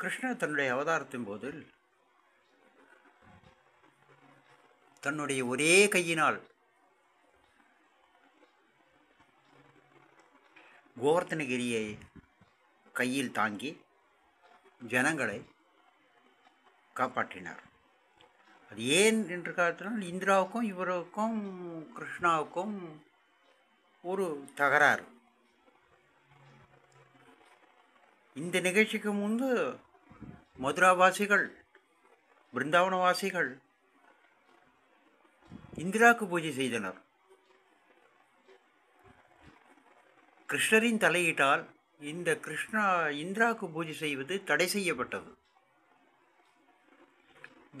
கிருஷ்ணர் தன்னுடைய அவதாரத்தின் போதில் தன்னுடைய ஒரே கையினால் கோவர்த்தனகிரியை கையில் தாங்கி ஜனங்களை காப்பாற்றினார். அது ஏன் என்று காலத்தினால் இந்திராவுக்கும் இவருக்கும் கிருஷ்ணாவுக்கும் ஒரு தகராறு. இந்த நிகழ்ச்சிக்கு முன்பு மதுராவாசிகள் பிருந்தாவனவாசிகள் இந்திராவுக்கு பூஜை செய்தனர். கிருஷ்ணரின் தலையிட்டால் இந்த கிருஷ்ணா இந்திராவுக்கு பூஜை செய்வது தடை செய்யப்பட்டது.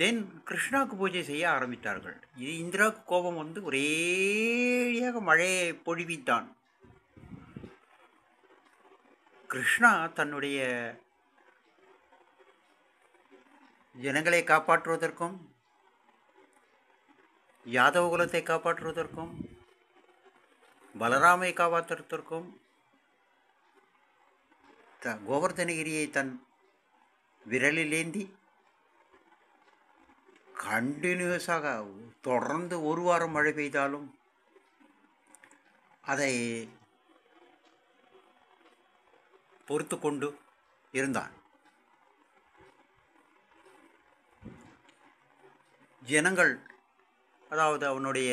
தென் கிருஷ்ணாவுக்கு பூஜை செய்ய ஆரம்பித்தார்கள். இது இந்திராவுக்கு கோபம் வந்து ஒரேடியாக மழையை பொழிவித்தான். கிருஷ்ணா தன்னுடைய ஜனங்களை காப்பாற்றுவதற்கும் யாதவ குலத்தை காப்பாற்றுவதற்கும் பலராமை காப்பாற்றுவதற்கும் த கோவர்தனகிரியை தன் விரலிலேந்தி கண்டினியூஸாக தொடர்ந்து ஒரு வாரம் மழை பெய்தாலும் அதை பொறுத்து கொண்டு இருந்தான். ஜனங்கள் அதாவது அவனுடைய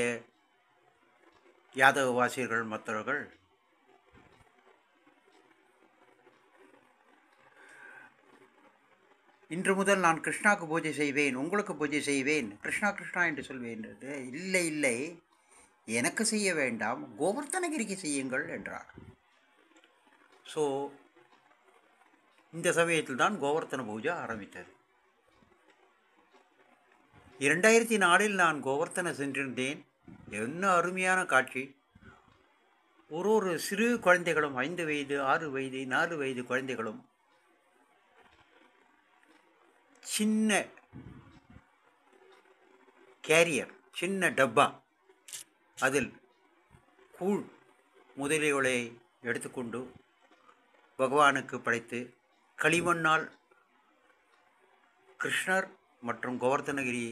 யாதவ வாசியர்கள் மற்றவர்கள் இன்று முதல் நான் கிருஷ்ணாவுக்கு பூஜை செய்வேன் உங்களுக்கு பூஜை செய்வேன் கிருஷ்ணா கிருஷ்ணா என்று சொல்வேன் இல்லை இல்லை எனக்கு செய்ய வேண்டாம் கோவர்த்தனகிரிக்கு செய்யுங்கள் என்றார். ஸோ இந்த சமயத்தில் தான் கோவர்த்தன பூஜை ஆரம்பித்தது. இரண்டாயிரத்தி நாலில் நான் கோவர்த்தனை சென்றிருந்தேன். என்ன அருமையான காட்சி. ஒரு ஒரு சிறு குழந்தைகளும் ஐந்து வயது ஆறு வயது நாலு வயது குழந்தைகளும் சின்ன கேரியர் சின்ன டப்பா அதில் கூழ் முதலியோளை எடுத்துக்கொண்டு பகவானுக்கு படைத்து களிமண்ணால் கிருஷ்ணர் மற்றும் கோவர்த்தனகிரி